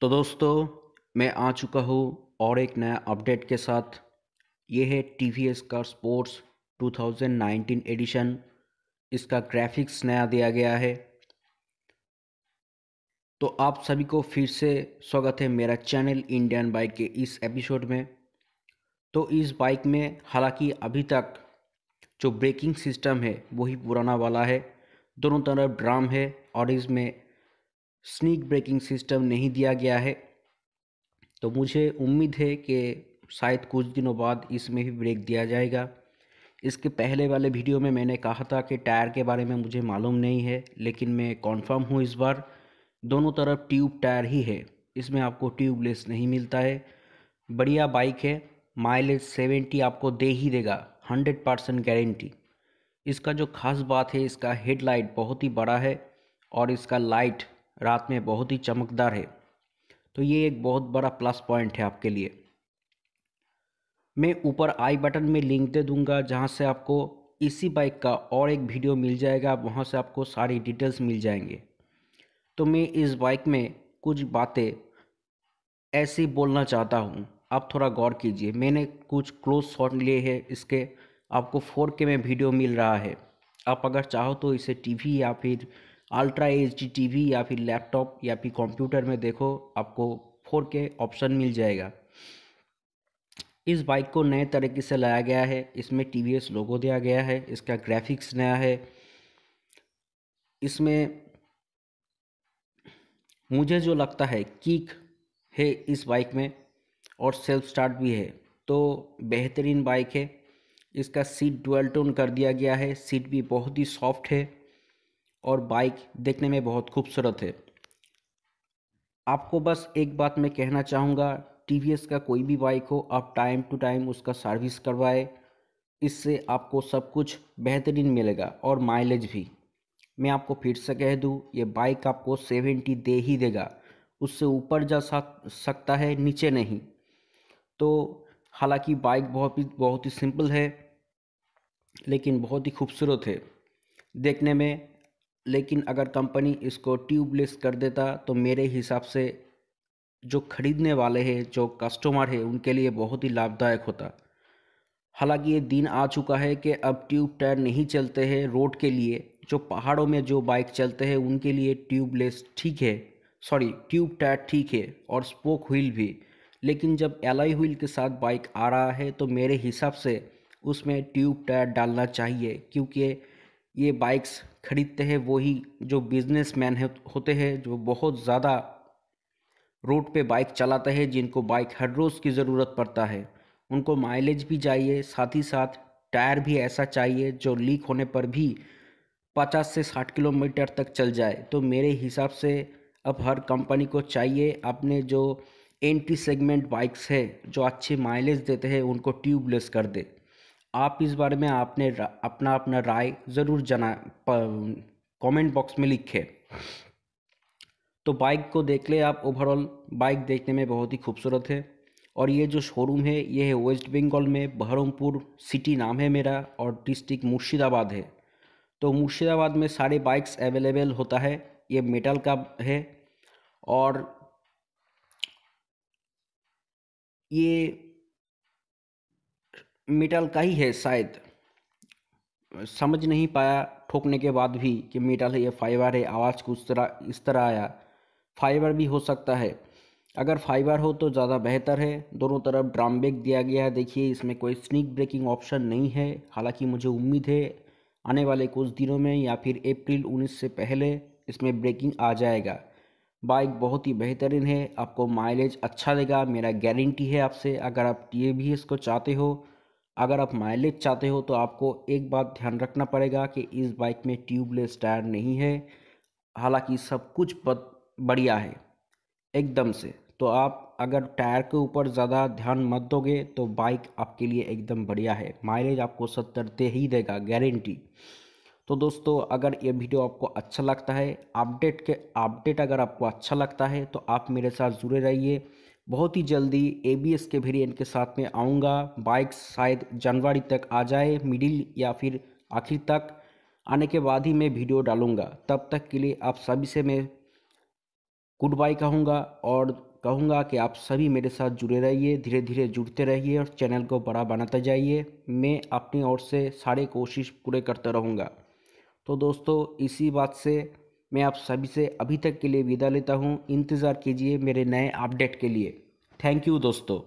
तो दोस्तों, मैं आ चुका हूँ और एक नया अपडेट के साथ। ये है टी वी एस का स्पोर्ट्स 2019 एडिशन इसका ग्राफिक्स नया दिया गया है। तो आप सभी को फिर से स्वागत है मेरा चैनल इंडियन बाइक के इस एपिसोड में। तो इस बाइक में हालाँकि अभी तक जो ब्रेकिंग सिस्टम है, वही पुराना वाला है। दोनों तरफ़ ड्राम है और इसमें स्नीक ब्रेकिंग सिस्टम नहीं दिया गया है। तो मुझे उम्मीद है कि शायद कुछ दिनों बाद इसमें भी ब्रेक दिया जाएगा। इसके पहले वाले वीडियो में मैंने कहा था कि टायर के बारे में मुझे मालूम नहीं है, लेकिन मैं कॉन्फर्म हूँ इस बार, दोनों तरफ़ ट्यूब टायर ही है। इसमें आपको ट्यूबलेस नहीं मिलता है। बढ़िया बाइक है माइलेज सेवेंटी आपको दे ही देगा हंड्रेड परसेंट गारंटी इसका जो खास बात है, इसका हेडलाइट बहुत ही बड़ा है और इसका लाइट रात में बहुत ही चमकदार है। तो ये एक बहुत बड़ा प्लस पॉइंट है आपके लिए। मैं ऊपर आई बटन में लिंक दे दूँगा, जहाँ से आपको इसी बाइक का और एक वीडियो मिल जाएगा। वहाँ से आपको सारी डिटेल्स मिल जाएँगे। तो मैं इस बाइक में कुछ बातें ऐसे बोलना चाहता हूँ। आप थोड़ा गौर कीजिए। मैंने कुछ क्लोज शॉट लिए हैं। इसके आपको फोर के में वीडियो मिल रहा है। आप अगर चाहो तो इसे टीवी या फिर ultra H D T V या फिर लैपटॉप या फिर कंप्यूटर में देखो, आपको फोर के ऑप्शन मिल जाएगा। इस बाइक को नए तरीके से लाया गया है। इसमें टी वी एस लोगो दिया गया है। इसका ग्राफिक्स नया है। इसमें मुझे जो लगता है, किक है इस बाइक में और सेल्फ स्टार्ट भी है। तो बेहतरीन बाइक है। इसका सीट डुअल टोन कर दिया गया है। सीट भी बहुत ही सॉफ्ट है। और बाइक देखने में बहुत खूबसूरत है। आपको बस एक बात मैं कहना चाहूँगा टी का कोई भी बाइक हो, आप टाइम टू टाइम उसका सर्विस करवाए, इससे आपको सब कुछ बेहतरीन मिलेगा और माइलेज भी। मैं आपको फिर से कह दूँ, ये बाइक आपको सेवेंटी दे ही देगा, उससे ऊपर जा सकता है, नीचे नहीं। तो हालाँकि बाइक बहुत ही बहुत ही सिंपल है, लेकिन बहुत ही खूबसूरत है। देखने में लेकिन अगर कंपनी इसको ट्यूबलेस कर देता तो मेरे हिसाब से जो खरीदने वाले हैं, जो कस्टमर है, उनके लिए बहुत ही लाभदायक होता। हालाँकि ये दिन आ चुका है कि अब ट्यूब टायर नहीं चलते हैं रोड के लिए। जो पहाड़ों में जो बाइक चलते हैं, उनके लिए ट्यूबलेस ठीक है। सॉरी, ट्यूब टायर ठीक है और स्पोक व्हील भी। लेकिन जब एलाई व्हील के साथ बाइक आ रहा है तो मेरे हिसाब से उसमें ट्यूब टायर डालना चाहिए, क्योंकि ये बाइक्स खरीदते हैं वही जो बिजनेसमैन है, होते हैं, जो बहुत ज़्यादा रोड पे बाइक चलाते हैं, जिनको बाइक हर रोज़ की ज़रूरत पड़ता है। उनको माइलेज भी चाहिए, साथ ही साथ टायर भी ऐसा चाहिए, जो लीक होने पर भी पचास से साठ किलोमीटर तक चल जाए। तो मेरे हिसाब से अब हर कंपनी को चाहिए, अपने जो एंटी सेगमेंट बाइक्स है, जो अच्छे माइलेज देते हैं, उनको ट्यूबलेस कर दे। आप इस बारे में आपने अपना अपना राय ज़रूर जना कमेंट बॉक्स में लिखें। तो बाइक को देख ले आप ओवरऑल बाइक देखने में बहुत ही खूबसूरत है। और ये जो शोरूम है, ये है वेस्ट बंगाल में बहरमपुर सिटी नाम है मेरा और डिस्ट्रिक्ट मुर्शिदाबाद है। तो मुर्शिदाबाद में सारे बाइक्स अवेलेबल होता है, ये मेटल का है। और ये मेटल का ही है शायद। समझ नहीं पाया ठोकने के बाद भी कि मेटल है या फाइबर है, आवाज़ कुछ तरह, इस तरह आया। फाइबर भी हो सकता है। अगर फाइबर हो तो ज़्यादा बेहतर है। दोनों तरफ़ ड्राम ब्रेक दिया गया है। देखिए, इसमें कोई स्निक ब्रेकिंग ऑप्शन नहीं है। हालाँकि मुझे उम्मीद है आने वाले कुछ दिनों में या फिर अप्रैल उन्नीस से पहले इसमें ब्रेकिंग आ जाएगा। बाइक बहुत ही बेहतरीन है। आपको माइलेज अच्छा देगा। मेरा गारंटी है आपसे। अगर आप ये भी इसको चाहते हो अगर आप माइलेज चाहते हो तो आपको एक बात ध्यान रखना पड़ेगा कि इस बाइक में ट्यूबलेस टायर नहीं है। हालाँकि सब कुछ बढ़िया है, एकदम से। तो आप अगर टायर के ऊपर ज़्यादा ध्यान मत दोगे तो बाइक आपके लिए एकदम बढ़िया है। माइलेज आपको सत्तर दे ही देगा गारंटी तो दोस्तों, अगर ये वीडियो आपको अच्छा लगता है अपडेट के अपडेट अगर आपको अच्छा लगता है तो आप मेरे साथ जुड़े रहिए। बहुत ही जल्दी ए बी एस के वेरिएंट के साथ में आऊँगा। बाइक शायद जनवरी तक आ जाए मिडिल या फिर आखिर तक। आने के बाद ही मैं वीडियो डालूँगा। तब तक के लिए आप सभी से मैं गुड बाय कहूँगा और कहूँगा कि आप सभी मेरे साथ जुड़े रहिए धीरे धीरे जुड़ते रहिए और चैनल को बड़ा बनाते जाइए। मैं अपनी ओर से सारे कोशिश पूरे करता रहूँगा। तो दोस्तों, इसी बात से मैं आप सभी से अभी तक के लिए विदा लेता हूँ। इंतज़ार कीजिए मेरे नए अपडेट के लिए। थैंक यू दोस्तों।